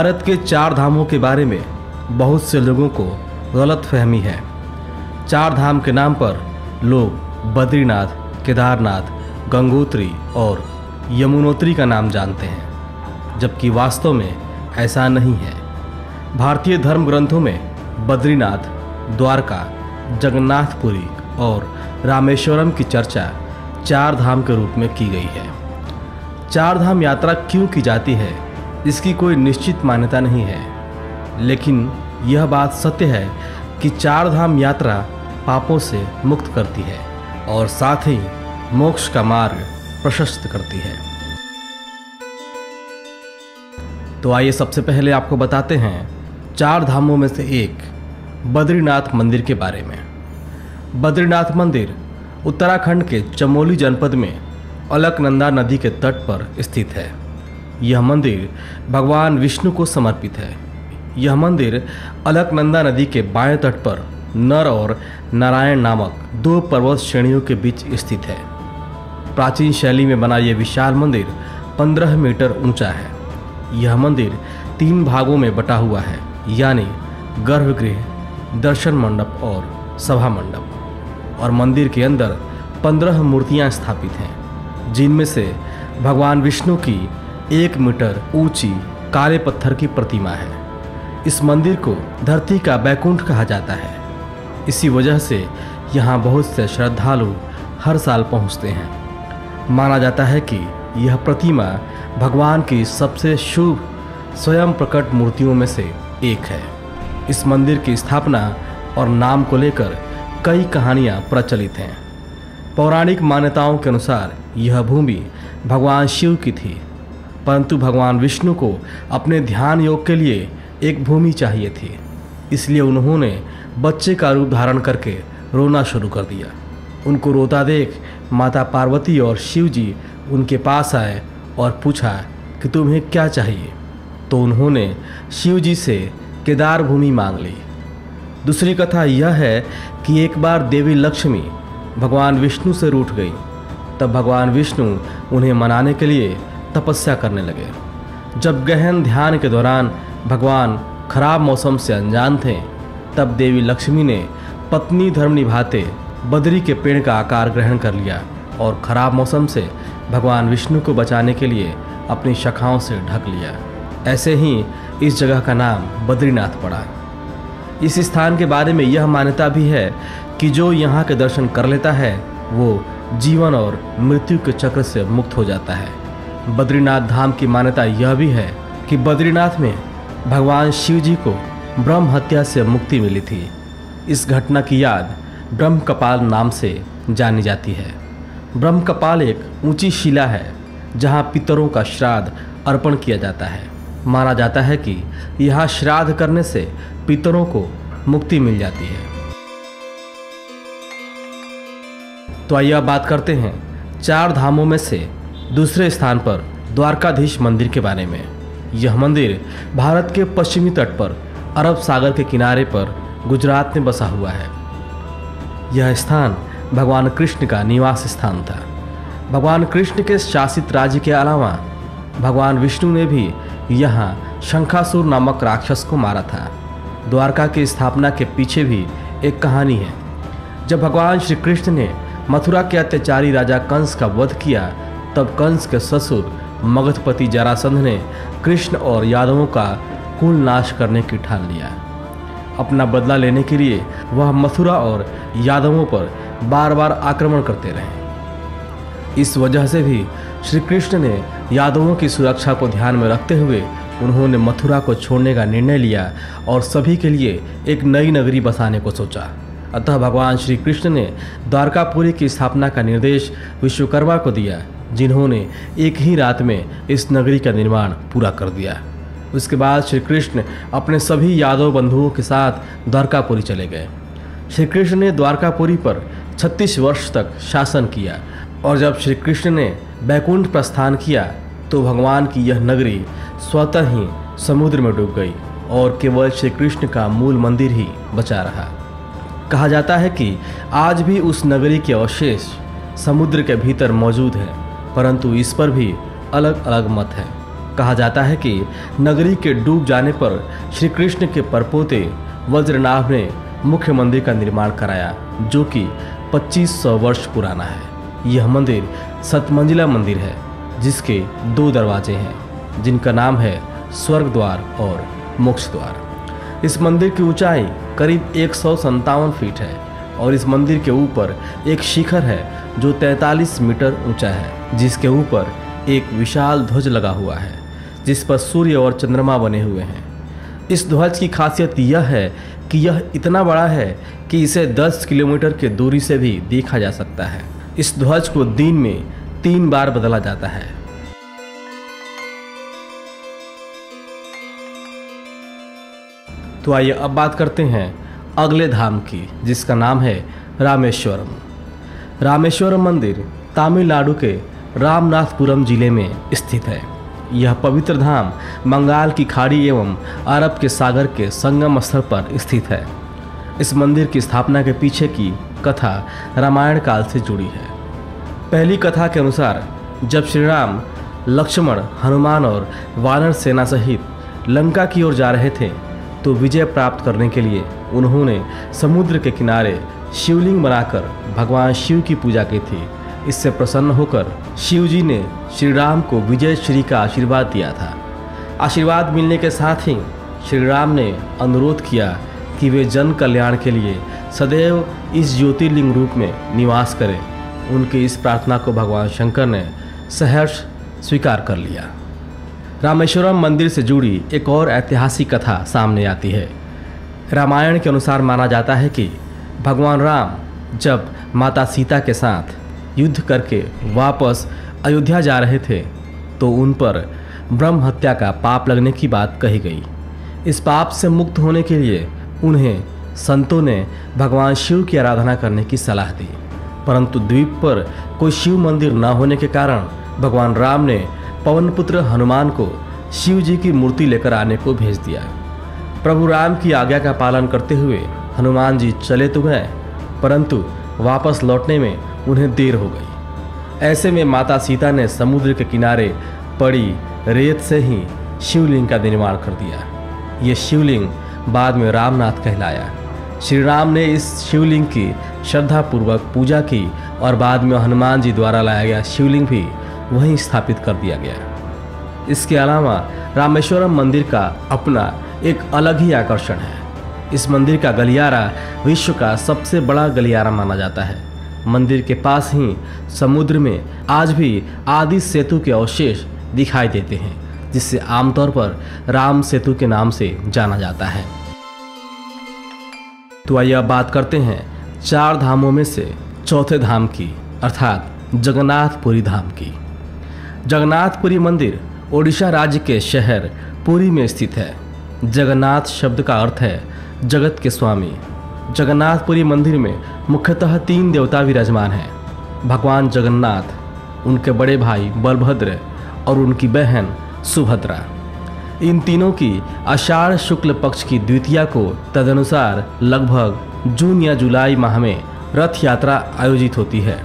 भारत के चार धामों के बारे में बहुत से लोगों को गलत फहमी है। चार धाम के नाम पर लोग बद्रीनाथ, केदारनाथ, गंगोत्री और यमुनोत्री का नाम जानते हैं, जबकि वास्तव में ऐसा नहीं है। भारतीय धर्म ग्रंथों में बद्रीनाथ, द्वारका, जगन्नाथपुरी और रामेश्वरम की चर्चा चार धाम के रूप में की गई है। चार धाम यात्रा क्यों की जाती है? इसकी कोई निश्चित मान्यता नहीं है। लेकिन यह बात सत्य है कि चार धाम यात्रा पापों से मुक्त करती है और साथ ही मोक्ष का मार्ग प्रशस्त करती है। तो आइए सबसे पहले आपको बताते हैं चार धामों में से एक बद्रीनाथ मंदिर के बारे में। बद्रीनाथ मंदिर उत्तराखंड के चमोली जनपद में अलकनंदा नदी के तट पर स्थित है। यह मंदिर भगवान विष्णु को समर्पित है। यह मंदिर अलकनंदा नदी के बाएँ तट पर नर और नारायण नामक दो पर्वत श्रेणियों के बीच स्थित है। प्राचीन शैली में बना यह विशाल मंदिर 15 मीटर ऊँचा है। यह मंदिर तीन भागों में बटा हुआ है, यानी गर्भगृह, दर्शन मंडप और सभा मंडप। और मंदिर के अंदर पंद्रह मूर्तियाँ स्थापित हैं, जिनमें से भगवान विष्णु की एक मीटर ऊँची काले पत्थर की प्रतिमा है। इस मंदिर को धरती का बैकुंठ कहा जाता है। इसी वजह से यहाँ बहुत से श्रद्धालु हर साल पहुँचते हैं। माना जाता है कि यह प्रतिमा भगवान की सबसे शुभ, स्वयं प्रकट मूर्तियों में से एक है। इस मंदिर की स्थापना और नाम को लेकर कई कहानियाँ प्रचलित हैं। पौराणिक मान्यताओं के अनुसार यह भूमि भगवान शिव की थी। परंतु भगवान विष्णु को अपने ध्यान योग के लिए एक भूमि चाहिए थी। इसलिए उन्होंने बच्चे का रूप धारण करके रोना शुरू कर दिया। उनको रोता देख माता पार्वती और शिव जी उनके पास आए और पूछा कि तुम्हें क्या चाहिए? तो उन्होंने शिव जी से केदार भूमि मांग ली। दूसरी कथा यह है कि एक बार देवी लक्ष्मी भगवान विष्णु से रूठ गई। तब भगवान विष्णु उन्हें मनाने के लिए तपस्या करने लगे। जब गहन ध्यान के दौरान भगवान खराब मौसम से अनजान थे, तब देवी लक्ष्मी ने पत्नी धर्म निभाते बदरी के पेड़ का आकार ग्रहण कर लिया और खराब मौसम से भगवान विष्णु को बचाने के लिए अपनी शाखाओं से ढक लिया। ऐसे ही इस जगह का नाम बद्रीनाथ पड़ा। इस स्थान के बारे में यह मान्यता भी है कि जो यहाँ के दर्शन कर लेता है, वो जीवन और मृत्यु के चक्र से मुक्त हो जाता है। बद्रीनाथ धाम की मान्यता यह भी है कि बद्रीनाथ में भगवान शिव जी को ब्रह्म हत्या से मुक्ति मिली थी। इस घटना की याद ब्रह्म कपाल नाम से जानी जाती है। ब्रह्म कपाल एक ऊँची शिला है, जहाँ पितरों का श्राद्ध अर्पण किया जाता है। माना जाता है कि यहाँ श्राद्ध करने से पितरों को मुक्ति मिल जाती है। तो आइए बात करते हैं चार धामों में से दूसरे स्थान पर द्वारकाधीश मंदिर के बारे में। यह मंदिर भारत के पश्चिमी तट पर, अरब सागर के किनारे पर गुजरात में बसा हुआ है। यह स्थान भगवान कृष्ण का निवास स्थान था। भगवान कृष्ण के शासित राज्य के अलावा, भगवान विष्णु ने भी यहाँ शंखासुर नामक राक्षस को मारा था। द्वारका की स्थापना के पीछे भी एक कहानी है। जब भगवान श्री कृष्ण ने मथुरा के अत्याचारी राजा कंस का वध किया तब कंस के ससुर मगधपति जरासंध ने कृष्ण और यादवों का कुल नाश करने की ठान लिया। अपना बदला लेने के लिए वह मथुरा और यादवों पर बार बार आक्रमण करते रहे। इस वजह से भी श्री कृष्ण ने यादवों की सुरक्षा को ध्यान में रखते हुए उन्होंने मथुरा को छोड़ने का निर्णय लिया और सभी के लिए एक नई नगरी बसाने को सोचा। अतः भगवान श्री कृष्ण ने द्वारकापुरी की स्थापना का निर्देश विश्वकर्मा को दिया। जिन्होंने एक ही रात में इस नगरी का निर्माण पूरा कर दिया। उसके बाद श्री कृष्ण अपने सभी यादव बंधुओं के साथ द्वारकापुरी चले गए। श्री कृष्ण ने द्वारकापुरी पर 36 वर्ष तक शासन किया और जब श्री कृष्ण ने बैकुंठ प्रस्थान किया तो भगवान की यह नगरी स्वतः ही समुद्र में डूब गई और केवल श्री कृष्ण का मूल मंदिर ही बचा रहा। कहा जाता है कि आज भी उस नगरी के अवशेष समुद्र के भीतर मौजूद हैं। परंतु इस पर भी अलग अलग मत है। कहा जाता है कि नगरी के डूब जाने पर श्री कृष्ण के परपोते वज्रनाभ ने मुख्य मंदिर का निर्माण कराया, जो कि 2500 वर्ष पुराना है। यह मंदिर सतमंजिला मंदिर है, जिसके दो दरवाजे हैं, जिनका नाम है स्वर्ग द्वार और मोक्ष द्वार इस मंदिर की ऊंचाई करीब एक फीट है और इस मंदिर के ऊपर एक शिखर है, जो 43 मीटर ऊँचा है। जिसके ऊपर एक विशाल ध्वज लगा हुआ है, जिस पर सूर्य और चंद्रमा बने हुए हैं। इस ध्वज की खासियत यह है कि यह इतना बड़ा है कि इसे 10 किलोमीटर के दूरी से भी देखा जा सकता है। इस ध्वज को दिन में तीन बार बदला जाता है। तो आइए अब बात करते हैं अगले धाम की, जिसका नाम है रामेश्वरम। रामेश्वरम मंदिर तमिलनाडु के रामनाथपुरम ज़िले में स्थित है। यह पवित्र धाम बंगाल की खाड़ी एवं अरब के सागर के संगम स्थल पर स्थित है। इस मंदिर की स्थापना के पीछे की कथा रामायण काल से जुड़ी है। पहली कथा के अनुसार, जब श्री राम लक्ष्मण, हनुमान और वानर सेना सहित लंका की ओर जा रहे थे तो विजय प्राप्त करने के लिए उन्होंने समुद्र के किनारे शिवलिंग बनाकर भगवान शिव की पूजा की थी। इससे प्रसन्न होकर शिव जी ने श्री राम को विजय श्री का आशीर्वाद दिया था। आशीर्वाद मिलने के साथ ही श्री राम ने अनुरोध किया कि वे जन कल्याण के लिए सदैव इस ज्योतिर्लिंग रूप में निवास करें। उनकी इस प्रार्थना को भगवान शंकर ने सहर्ष स्वीकार कर लिया। रामेश्वरम मंदिर से जुड़ी एक और ऐतिहासिक कथा सामने आती है। रामायण के अनुसार माना जाता है कि भगवान राम जब माता सीता के साथ युद्ध करके वापस अयोध्या जा रहे थे तो उन पर ब्रह्म हत्या का पाप लगने की बात कही गई। इस पाप से मुक्त होने के लिए उन्हें संतों ने भगवान शिव की आराधना करने की सलाह दी। परंतु द्वीप पर कोई शिव मंदिर न होने के कारण भगवान राम ने पवनपुत्र हनुमान को शिव जी की मूर्ति लेकर आने को भेज दिया। प्रभु राम की आज्ञा का पालन करते हुए हनुमान जी चले तो गए, परंतु वापस लौटने में उन्हें देर हो गई। ऐसे में माता सीता ने समुद्र के किनारे पड़ी रेत से ही शिवलिंग का निर्माण कर दिया। ये शिवलिंग बाद में रामनाथ कहलाया। श्री राम ने इस शिवलिंग की श्रद्धापूर्वक पूजा की और बाद में हनुमान जी द्वारा लाया गया शिवलिंग भी वहीं स्थापित कर दिया गया। इसके अलावा रामेश्वरम मंदिर का अपना एक अलग ही आकर्षण है। इस मंदिर का गलियारा विश्व का सबसे बड़ा गलियारा माना जाता है। मंदिर के पास ही समुद्र में आज भी आदि सेतु के अवशेष दिखाई देते हैं, जिससे आमतौर पर राम सेतु के नाम से जाना जाता है। तो आइए अब बात करते हैं चार धामों में से चौथे धाम की, अर्थात जगन्नाथपुरी धाम की। जगन्नाथपुरी मंदिर ओडिशा राज्य के शहर पुरी में स्थित है। जगन्नाथ शब्द का अर्थ है जगत के स्वामी। जगन्नाथपुरी मंदिर में मुख्यतः तीन देवता विराजमान हैं। भगवान जगन्नाथ, उनके बड़े भाई बलभद्र और उनकी बहन सुभद्रा। इन तीनों की आषाढ़ शुक्ल पक्ष की द्वितीया को तदनुसार लगभग जून या जुलाई माह में रथ यात्रा आयोजित होती है।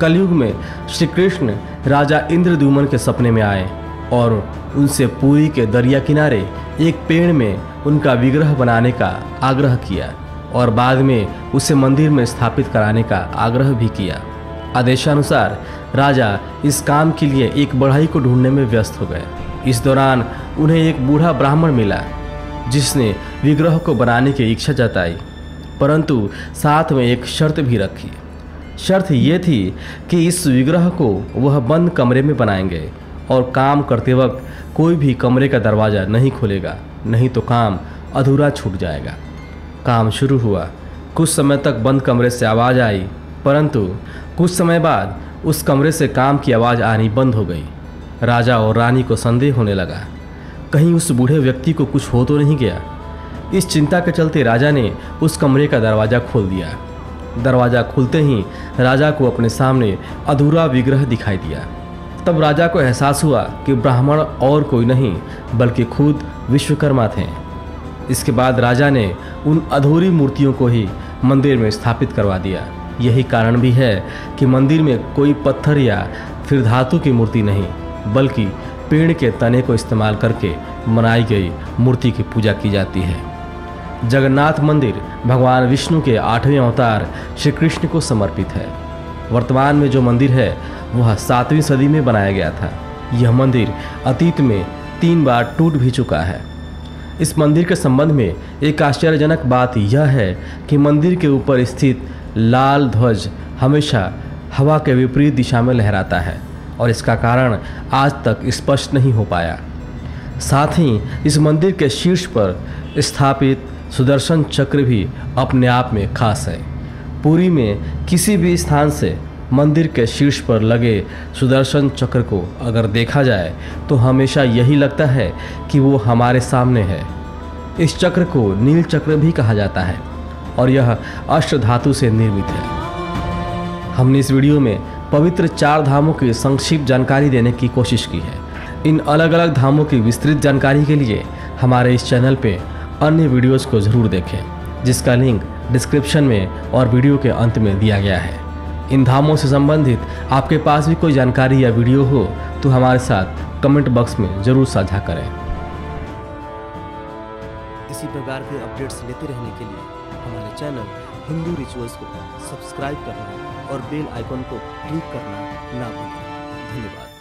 कलयुग में श्री कृष्ण राजा इंद्रदुमन के सपने में आए और उनसे पुरी के दरिया किनारे एक पेड़ में उनका विग्रह बनाने का आग्रह किया। और बाद में उसे मंदिर में स्थापित कराने का आग्रह भी किया। आदेशानुसार, राजा इस काम के लिए एक बढ़ाई को ढूँढने में व्यस्त हो गए। इस दौरान उन्हें एक बूढ़ा ब्राह्मण मिला, जिसने विग्रह को बनाने की इच्छा जताई, परंतु साथ में एक शर्त भी रखी। शर्त ये थी कि इस विग्रह को वह बंद कमरे में बनाएँगे और काम करते वक्त कोई भी कमरे का दरवाज़ा नहीं खोलेगा, नहीं तो काम अधूरा छूट जाएगा। काम शुरू हुआ। कुछ समय तक बंद कमरे से आवाज़ आई, परंतु कुछ समय बाद उस कमरे से काम की आवाज़ आनी बंद हो गई। राजा और रानी को संदेह होने लगा। कहीं उस बूढ़े व्यक्ति को कुछ हो तो नहीं गया। इस चिंता के चलते राजा ने उस कमरे का दरवाज़ा खोल दिया। दरवाज़ा खुलते ही राजा को अपने सामने अधूरा विग्रह दिखाई दिया। तब राजा को एहसास हुआ कि ब्राह्मण और कोई नहीं, बल्कि खुद विश्वकर्मा थे। इसके बाद राजा ने उन अधूरी मूर्तियों को ही मंदिर में स्थापित करवा दिया। यही कारण भी है कि मंदिर में कोई पत्थर या फिर धातु की मूर्ति नहीं, बल्कि पेड़ के तने को इस्तेमाल करके बनाई गई मूर्ति की पूजा की जाती है। जगन्नाथ मंदिर भगवान विष्णु के आठवें अवतार श्री कृष्ण को समर्पित है। वर्तमान में जो मंदिर है, वह सातवीं सदी में बनाया गया था। यह मंदिर अतीत में तीन बार टूट भी चुका है। इस मंदिर के संबंध में एक आश्चर्यजनक बात यह है कि मंदिर के ऊपर स्थित लाल ध्वज हमेशा हवा के विपरीत दिशा में लहराता है और इसका कारण आज तक स्पष्ट नहीं हो पाया। साथ ही इस मंदिर के शीर्ष पर स्थापित सुदर्शन चक्र भी अपने आप में खास है। पूरी में किसी भी स्थान से मंदिर के शीर्ष पर लगे सुदर्शन चक्र को अगर देखा जाए तो हमेशा यही लगता है कि वो हमारे सामने है। इस चक्र को नील चक्र भी कहा जाता है, और यह अष्ट धातु से निर्मित है। हमने इस वीडियो में पवित्र चार धामों की संक्षिप्त जानकारी देने की कोशिश की है। इन अलग अलग धामों की विस्तृत जानकारी के लिए हमारे इस चैनल पे अन्य वीडियोस को ज़रूर देखें, जिसका लिंक डिस्क्रिप्शन में और वीडियो के अंत में दिया गया है। इन धामों से संबंधित आपके पास भी कोई जानकारी या वीडियो हो तो हमारे साथ कमेंट बॉक्स में ज़रूर साझा करें। इसी प्रकार के अपडेट्स लेते रहने के लिए हमारे चैनल हिंदू रिचुअल्स को सब्सक्राइब करना और बेल आइकन को क्लिक करना ना भूलें। धन्यवाद।